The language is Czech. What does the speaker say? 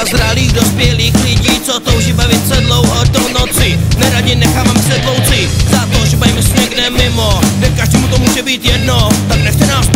Spousta zralých dospělých lidí, co touží bavit se dlouho do noci. Neradi nechávám se dlouci, za to, že bavíme se někde mimo. Kde každému to může být jedno, tak nechte nás